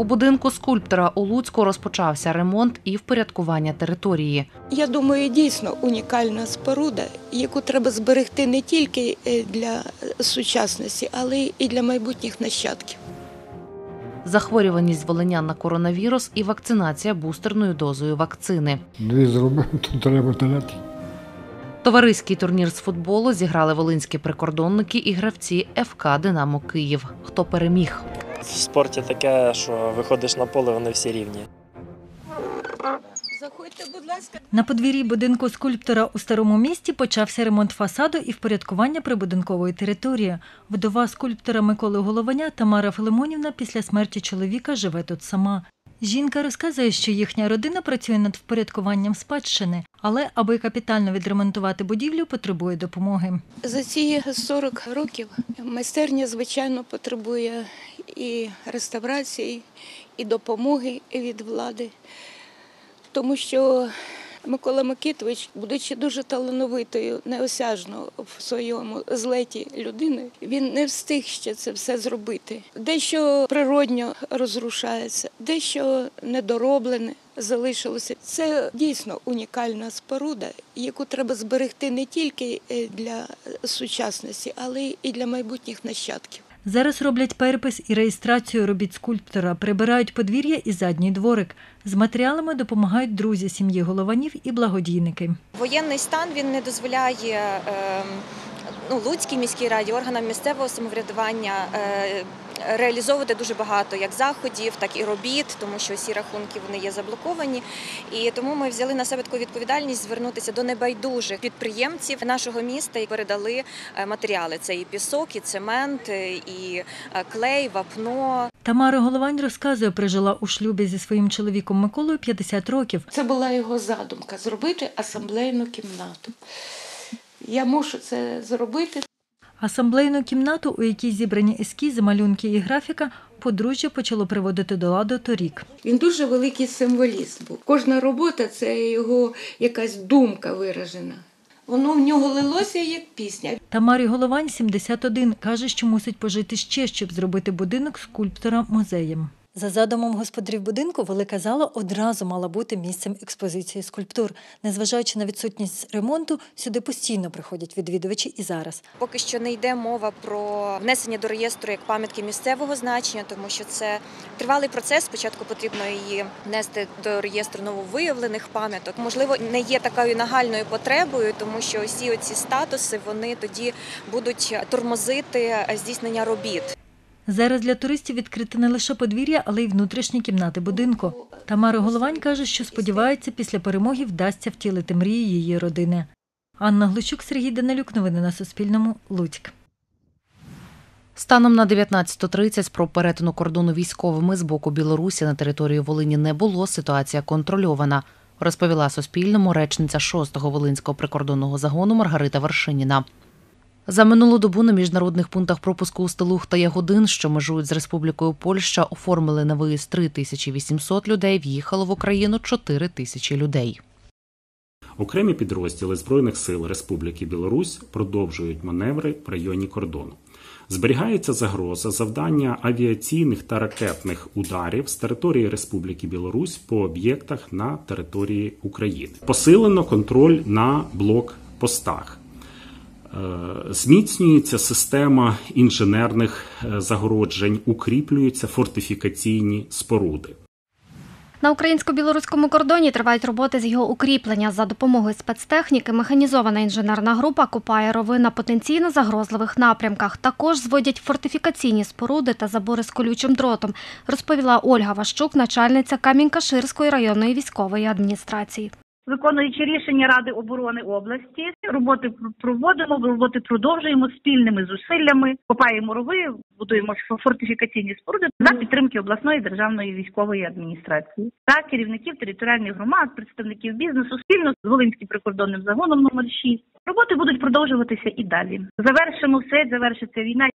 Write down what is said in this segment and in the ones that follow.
У будинку скульптора у Луцьку розпочався ремонт і впорядкування території. Я думаю, дійсно унікальна споруда, яку треба зберегти не тільки е, для сучасності, але і для майбутніх нащадків. Захворюваність волинян на коронавірус і вакцинація бустерною дозою вакцини. Дві зробив, то треба третій. Товариський турнір з футболу зіграли волинські прикордонники і гравці ФК Динамо Київ. Хто переміг? В спорті таке, що виходиш на поле, вони всі рівні. Заходьте, будь ласка. На подвір'ї будинку скульптора у старому місті почався ремонт фасаду і впорядкування прибудинкової території. Вдова скульптора Миколи Голованя Тамара Филимонівна після смерті чоловіка живе тут сама. Жінка розказує, що їхня родина працює над впорядкуванням спадщини, але аби капітально відремонтувати будівлю, потребує допомоги. За ці 40 років майстерня, звичайно, потребує і реставрації, і допомоги від влади, тому що Микола Микитович, будучи дуже талановитою, неосяжно в своєму злеті людиною, він не встиг ще це все зробити. Дещо природньо розрушається, дещо недороблене залишилося. Це дійсно унікальна споруда, яку треба зберегти не тільки е, для сучасності, але і для майбутніх нащадків. Зараз роблять перепис і реєстрацію робіт скульптора, прибирають подвір'я і задній дворик. З матеріалами допомагають друзі сім'ї голованів і благодійники. Воєнний стан він не дозволяє е, ну, Луцькій міській раді, органам місцевого самоврядування е, реалізовувати дуже багато як заходів, так і робіт, тому що всі рахунки вони є заблоковані. І тому ми взяли на себе таку відповідальність звернутися до небайдужих підприємців нашого міста і передали е, матеріали. Це і пісок, і цемент, е, і е, клей, вапно. Тамара Головань розказує, прожила у шлюбі зі своїм чоловіком Миколою 50 років. Це була його задумка зробити асамблейну кімнату. Я мушу це зробити. Асамблейну кімнату, у якій зібрані ескізи, малюнки і графіка, подружжя почало приводити до ладу торік. Він дуже великий символізм був. Кожна робота це його якась думка виражена. Воно в нього лилося як пісня. Тамарі Головань 71 каже, що мусить пожити ще, щоб зробити будинок скульптора музеєм. За задумом господарів будинку, велика зала одразу мала бути місцем експозиції скульптур. Незважаючи на відсутність ремонту, сюди постійно приходять відвідувачі і зараз. Поки що не йде мова про внесення до реєстру як пам'ятки місцевого значення, тому що це тривалий процес. Спочатку потрібно її внести до реєстру нововиявлених пам'яток. Можливо, не є такою нагальною потребою, тому що всі оці статуси вони тоді будуть тормозити здійснення робіт. Зараз для туристів відкрите не лише подвір'я, але й внутрішні кімнати будинку. Тамара Головань каже, що сподівається, після перемоги вдасться втілити мрії її родини. Анна Глущук, Сергій Данилюк. Новини на Суспільному. Луцьк. Станом на 19.30 спроб перетину кордону військовими з боку Білорусі на територію Волині не було. Ситуація контрольована, розповіла Суспільному речниця 6-го Волинського прикордонного загону Маргарита Вершиніна. За минулу добу на міжнародних пунктах пропуску у Стелух та Ягодин, що межують з Республікою Польща, оформили на виїзд 3800 людей, в'їхало в Україну 4 тисячі людей. Окремі підрозділи Збройних сил Республіки Білорусь продовжують маневри в районі кордону. Зберігається загроза завдання авіаційних та ракетних ударів з території Республіки Білорусь по об'єктах на території України. Посилено контроль на блокпостах. Е, Зміцнюється система інженерних е, загороджень, укріплюються фортифікаційні споруди. На українсько-білоруському кордоні тривають роботи з його укріплення. За допомогою спецтехніки механізована інженерна група копає рови на потенційно загрозливих напрямках. Також зводять фортифікаційні споруди та забори з колючим дротом, розповіла Ольга Ващук, начальниця Камінь-Каширської районної військової адміністрації. Виконуючи рішення Ради оборони області, роботи проводимо, роботи продовжуємо спільними зусиллями, копаємо рови, будуємо фортифікаційні споруди за підтримки обласної державної військової адміністрації та керівників територіальних громад, представників бізнесу, спільно з Волинським прикордонним загоном номер 6. Роботи будуть продовжуватися і далі. Завершимо все, завершиться війна.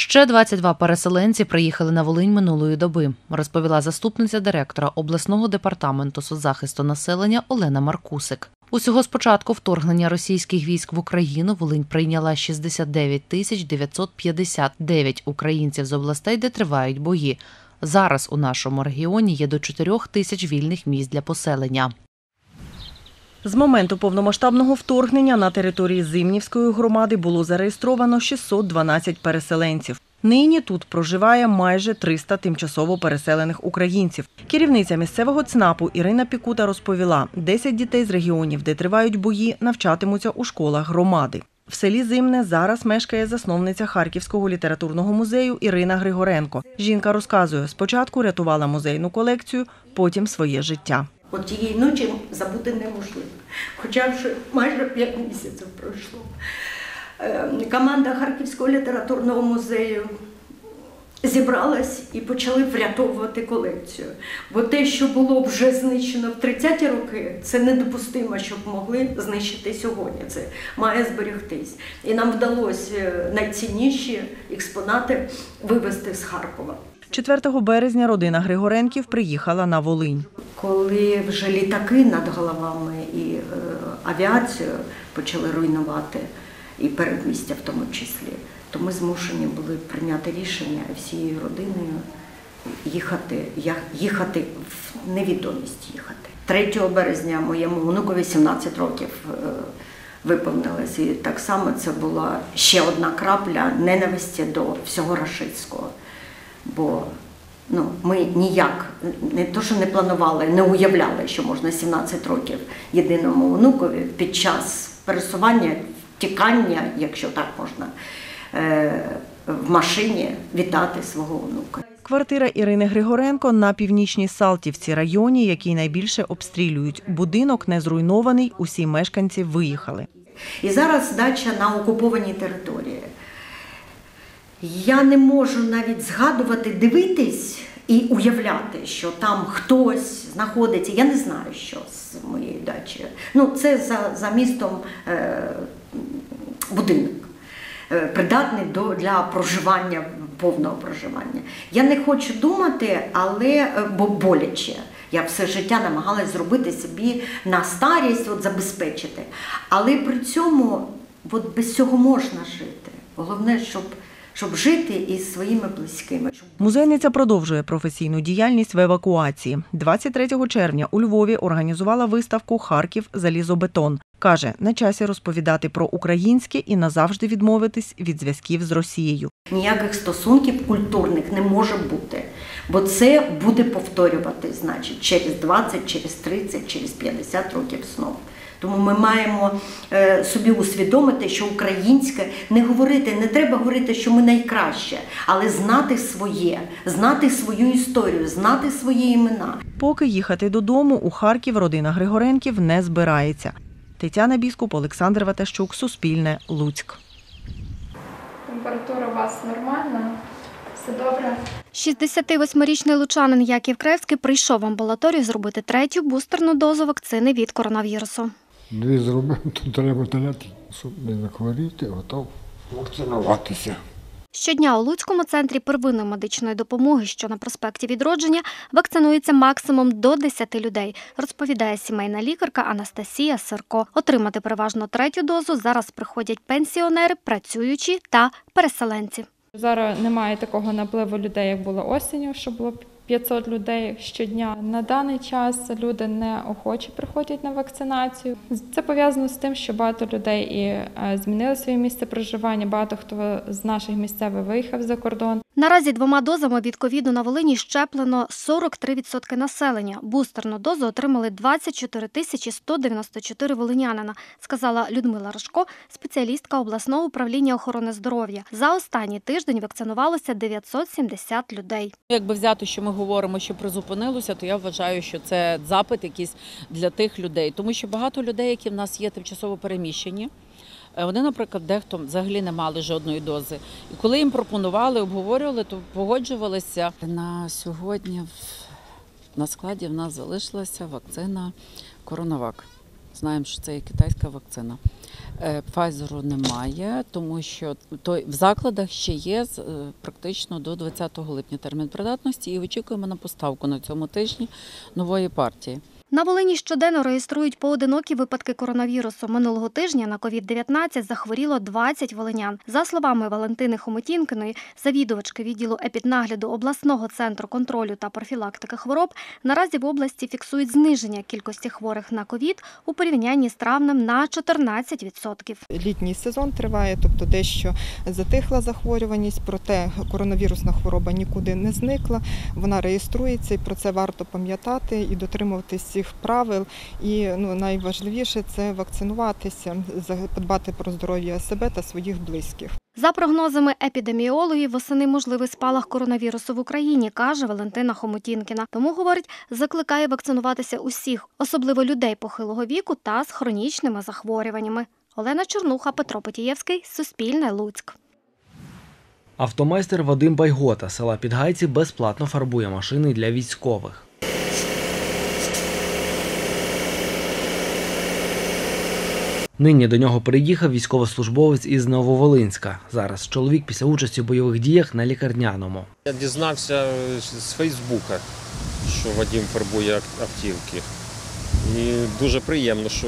Ще 22 переселенці приїхали на Волинь минулої доби, розповіла заступниця директора обласного департаменту соцзахисту населення Олена Маркусик. Усього з початку вторгнення російських військ в Україну Волинь прийняла 69 тисяч 959 українців з областей, де тривають бої. Зараз у нашому регіоні є до 4 тисяч вільних місць для поселення. З моменту повномасштабного вторгнення на території Зимнівської громади було зареєстровано 612 переселенців. Нині тут проживає майже 300 тимчасово переселених українців. Керівниця місцевого ЦНАПу Ірина Пікута розповіла, 10 дітей з регіонів, де тривають бої, навчатимуться у школах громади. В селі Зимне зараз мешкає засновниця Харківського літературного музею Ірина Григоренко. Жінка розказує, спочатку рятувала музейну колекцію, потім своє життя. От тієї ночі забути неможливо. Хоча вже майже 5 місяців пройшло. Е, Команда Харківського літературного музею зібралась і почали врятовувати колекцію. Бо те, що було вже знищено в 30-ті роки, це недопустимо, щоб могли знищити сьогодні. Це має зберегтись. І нам вдалося е, найцінніші експонати вивезти з Харкова. 4 березня родина Григоренків приїхала на Волинь. Коли вже літаки над головами і е, авіацію почали руйнувати, і передмістя в тому числі, то ми змушені були прийняти рішення всією родиною їхати, їхати в невідомість їхати. 3 березня моєму онукові 17 років е, виповнилось. І так само це була ще одна крапля ненависті до всього рашистського. Бо ну, ми ніяк не то, що не планували, не уявляли, що можна 17 років єдиному онукові під час пересування, тікання, якщо так можна, е, в машині вітати свого онука. Квартира Ірини Григоренко на північній Салтівці, районі, який найбільше обстрілюють. Будинок не зруйнований, усі мешканці виїхали. І зараз дача на окупованій території. Я не можу навіть згадувати, дивитись і уявляти, що там хтось знаходиться. Я не знаю, що з моєю дачею. Ну, це за, за містом е, будинок, е, придатний до, для проживання, повного проживання. Я не хочу думати, але е, бо боляче. Я все життя намагалась зробити собі на старість, от забезпечити. Але при цьому от без цього можна жити. Головне, щоб, щоб жити із своїми близькими. Музейниця продовжує професійну діяльність в евакуації. 23 червня у Львові організувала виставку Харків залізобетон. Каже, на часі розповідати про українське і назавжди відмовитись від зв'язків з Росією. Ніяких стосунків культурних не може бути, бо це буде повторюватись, значить, через 20, через 30, через 50 років знову. Тому ми маємо е, собі усвідомити, що українське не говорити, не треба говорити, що ми найкраще, але знати своє, знати свою історію, знати свої імена. Поки їхати додому у Харків родина Григоренків не збирається. Тетяна Біскуп, Олександр Ватащук, Суспільне, Луцьк. Температура у вас нормальна, все добре. 68-річний лучанин Яків Кревський прийшов в амбулаторію зробити третю бустерну дозу вакцини від коронавірусу. Дві зробив, то треба третій, щоб не захворіти, готов вакцинуватися. Щодня у Луцькому центрі первинної медичної допомоги, що на проспекті Відродження, вакцинується максимум до 10 людей, розповідає сімейна лікарка Анастасія Сирко. Отримати переважно третю дозу зараз приходять пенсіонери, працюючі та переселенці. Зараз немає такого напливу людей, як було осінню, що було 500 людей щодня. На даний час люди не охоче приходять на вакцинацію. Це пов'язано з тим, що багато людей і е, змінили своє місце проживання. Багато хто з наших місцевих виїхав за кордон. Наразі двома дозами від ковіду на Волині щеплено 43% населення. Бустерну дозу отримали 24 тисячі 194 волинянина, сказала Людмила Рожко, спеціалістка обласного управління охорони здоров'я. За останній тиждень вакцинувалося 970 людей. Якби взяти, що ми говоримо, що призупинилося, то я вважаю, що це запит якийсь для тих людей, тому що багато людей, які в нас є тимчасово переміщені. е, Вони, наприклад, дехто взагалі не мали жодної дози. І коли їм пропонували, обговорювали, то погоджувалися. На сьогодні на складі в нас залишилася вакцина Коронавак. Знаємо, що це є китайська вакцина. Е, Pfizer немає, тому що той в закладах ще є е, практично до 20 липня термін придатності, і очікуємо на поставку на цьому тижні нової партії. На Волині щоденно реєструють поодинокі випадки коронавірусу. Минулого тижня на COVID-19 захворіло 20 волинян. За словами Валентини Хомотінкиної, завідувачки відділу епіднагляду обласного центру контролю та профілактики хвороб, наразі в області фіксують зниження кількості хворих на ковід у порівнянні з травнем на 14%. Літній сезон триває, тобто дещо затихла захворюваність, проте коронавірусна хвороба нікуди не зникла. Вона реєструється, і про це варто пам'ятати і дотримуватись цих правил. І ну найважливіше це вакцинуватися, подбати про здоров'я себе та своїх близьких. За прогнозами епідеміологів, восени можливий спалах коронавірусу в Україні, каже Валентина Хомотінкіна. Тому, говорить, закликає вакцинуватися усіх, особливо людей похилого віку та з хронічними захворюваннями. Олена Чернуха, Петро Потієвський, Суспільне, Луцьк. Автомайстер Вадим Байгота села Підгайці безплатно фарбує машини для військових. Нині до нього приїхав військовослужбовець із Нововолинська. Зараз чоловік після участі в бойових діях на лікарняному. Я дізнався з Фейсбука, що Вадим фарбує автівки. І дуже приємно, що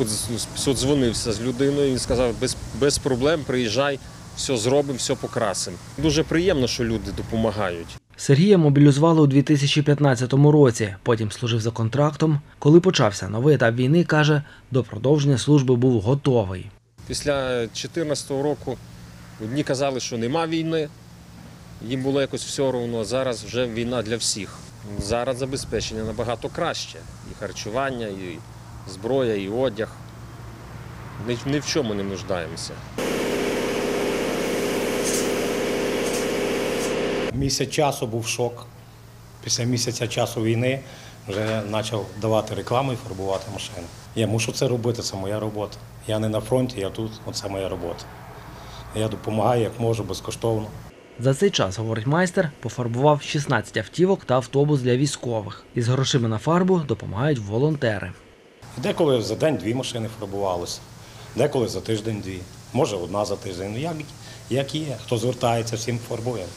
подз- подзвонився з людиною. Він сказав, без, без проблем приїжджай, все зробимо, все покрасимо. Дуже приємно, що люди допомагають. Сергія мобілізували у 2015 році. Потім служив за контрактом. Коли почався новий етап війни, каже, до продовження служби був готовий. Після 2014 року одні казали, що нема війни, їм було якось все одно, зараз вже війна для всіх. Зараз забезпечення набагато краще. І харчування, і зброя, і одяг. Ні, в чому не нуждаємося. Місяць часу був шок. Після місяця часу війни вже почав давати рекламу і фарбувати машини. Я мушу це робити, це моя робота. Я не на фронті, я тут, оце моя робота. Я допомагаю як можу безкоштовно. За цей час, говорить майстер, пофарбував 16 автівок та автобус для військових. Із грошима на фарбу допомагають волонтери. Деколи за день дві машини фарбувалися, деколи за тиждень дві, може одна за тиждень. Ну як, як є, хто звертається, всім фарбуємо.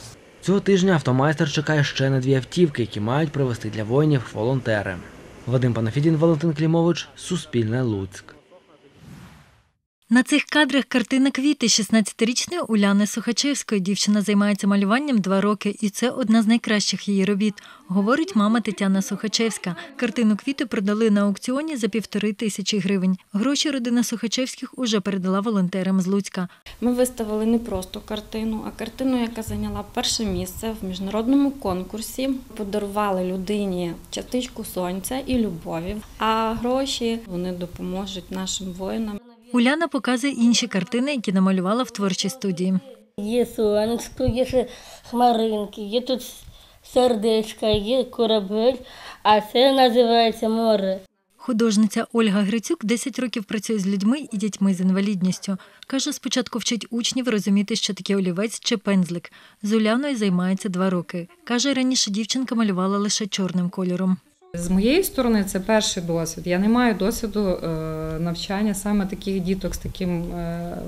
Цього тижня автомайстер чекає ще на дві автівки, які мають привезти для воїнів волонтери. Вадим Панафідін, Валентин Клімович, Суспільне Луцьк. На цих кадрах картина квіти 16-річної Уляни Сухачевської. Дівчина займається малюванням два роки, і це одна з найкращих її робіт, говорить мама Тетяна Сухачевська. Картину квіти продали на аукціоні за півтори тисячі гривень. Гроші родина Сухачевських уже передала волонтерам з Луцька. Ми виставили не просто картину, а картину, яка зайняла перше місце в міжнародному конкурсі. Подарували людині частичку сонця і любові. А гроші вони допоможуть нашим воїнам. Уляна показує інші картини, які намалювала в творчій студії. Є сонечко, є ще хмаринки, є тут сердечка, є корабель, а це називається море. Художниця Ольга Грицюк 10 років працює з людьми і дітьми з інвалідністю. Каже, спочатку вчить учнів розуміти, що таке олівець чи пензлик. З Уляною займається два роки. Каже, раніше дівчинка малювала лише чорним кольором. З моєї сторони, це перший досвід. Я не маю досвіду е, навчання саме таких діток з таким е,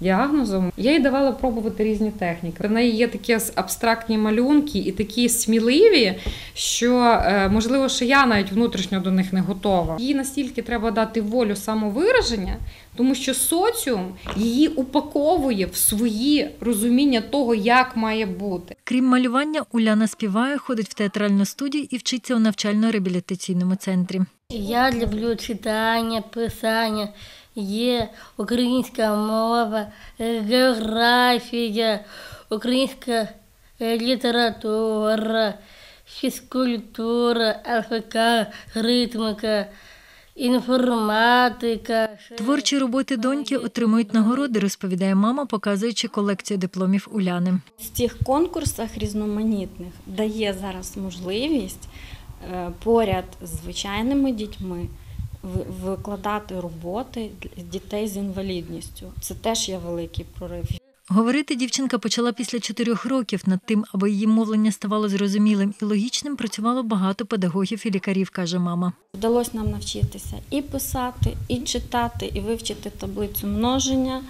діагнозом. Я їй давала пробувати різні техніки. В неї є такі абстрактні малюнки і такі сміливі, що е, можливо, що я навіть внутрішньо до них не готова. Їй настільки треба дати волю самовираження, тому що соціум її упаковує в свої розуміння того, як має бути. Крім малювання, Уляна співає, ходить в театральну студію і вчиться у навчально-реабілітаційному центрі. Я люблю читання, писання, є українська мова, е, географія, українська е, література, фізкультура, ЛФК, ритмика, інформатика. Творчі роботи доньки отримують нагороди, розповідає мама, показуючи колекцію дипломів Уляни. В цих конкурсах різноманітних дає зараз можливість е, поряд з звичайними дітьми викладати роботи для дітей з інвалідністю. Це теж є великий прорив. Говорити дівчинка почала після чотирьох років. Над тим, аби її мовлення ставало зрозумілим і логічним, працювало багато педагогів і лікарів, каже мама. Вдалося нам навчитися і писати, і читати, і вивчити таблицю множення,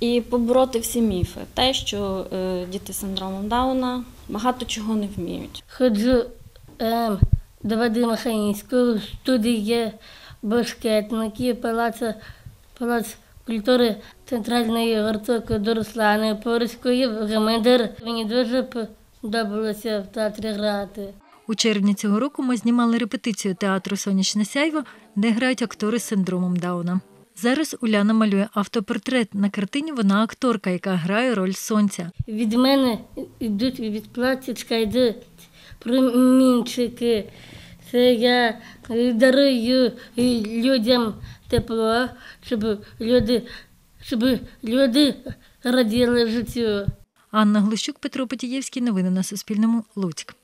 і побороти всі міфи. Те, що е, діти з синдромом Дауна багато чого не вміють. Ходжу М, до Вадима Хаїнського, тут є башкетники, палац, палац культури центральної гуртоку до Руслани Порської, гамедер. Мені дуже подобалося в театрі грати. У червні цього року ми знімали репетицію театру Сонячне сяйво, де грають актори з синдромом Дауна. Зараз Уляна малює автопортрет. На картині вона акторка, яка грає роль сонця. Від мене йдуть від платічка, йдуть промінчики. Це я дарую людям тепло, щоб люди, щоб люди раділи життю. Анна Глущук, Петро Потієвський. Новини на Суспільному. Луцьк.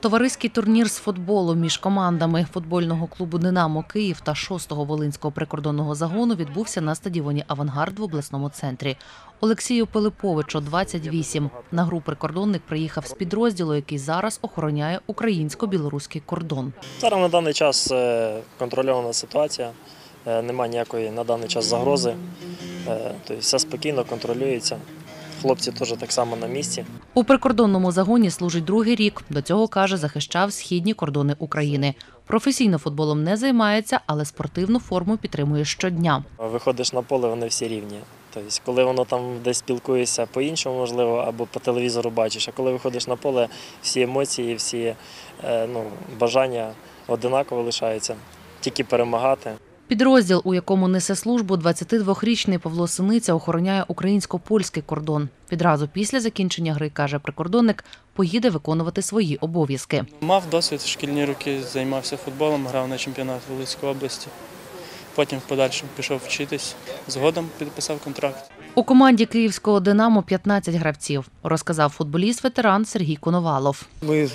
Товариський турнір з футболу між командами футбольного клубу Динамо Київ та 6-го Волинського прикордонного загону відбувся на стадіоні Авангард в обласному центрі. Олексію Пилиповичу 28. На гру прикордонник приїхав з підрозділу, який зараз охороняє українсько-білоруський кордон. Зараз на даний час е, контрольована ситуація, е, немає ніякої на даний час загрози. Тобто все спокійно контролюється. Хлопці теж так само на місці. У прикордонному загоні служить другий рік. До цього каже, захищав східні кордони України. Професійно футболом не займається, але спортивну форму підтримує щодня. Виходиш на поле, вони всі рівні. Тобто, коли воно там десь спілкуєшся по-іншому, можливо, або по телевізору бачиш, а коли виходиш на поле, всі емоції, всі е, ну, бажання одинаково лишаються, тільки перемагати. Підрозділ, у якому несе службу 22-річний Павло Синиця, охороняє українсько-польський кордон. Відразу після закінчення гри, каже прикордонник, поїде виконувати свої обов'язки. Мав досвід шкільні роки, займався футболом, грав на чемпіонат Волинської області. Потім в подальшому пішов вчитись. Згодом підписав контракт. У команді київського Динамо 15 гравців, розказав футболіст-ветеран Сергій Коновалов. Ми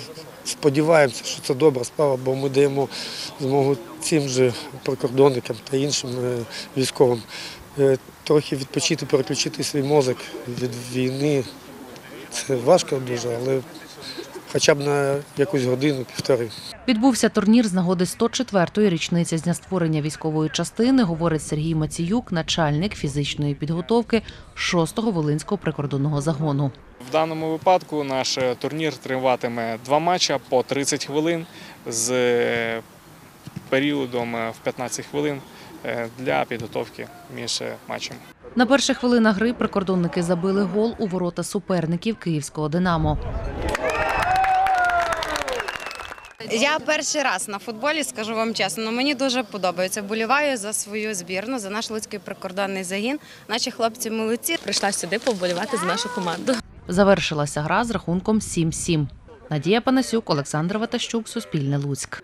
сподіваємося, що це добра справа, бо ми даємо змогу цим же прикордонникам та іншим е, військовим е, трохи відпочити, переключити свій мозок від війни. Це важко дуже, але хоча б на якусь годину-півтори. Відбувся турнір з нагоди 104-ї річниці з дня створення військової частини, говорить Сергій Маціюк, начальник фізичної підготовки 6-го Волинського прикордонного загону. В даному випадку наш е, турнір триватиме два матча по 30 хвилин з е, періодом е, в 15 хвилин для підготовки між матчами. На перших хвилинах гри прикордонники забили гол у ворота суперників київського Динамо. Я перший раз на футболі, скажу вам чесно, але мені дуже подобається. Боліваю за свою збірну, за наш Луцький прикордонний загін. Наші хлопці молодці. Прийшла сюди поболівати за нашу команду. Завершилася гра з рахунком 7-7. Надія Панасюк, Олександр Ватащук, Суспільне Луцьк.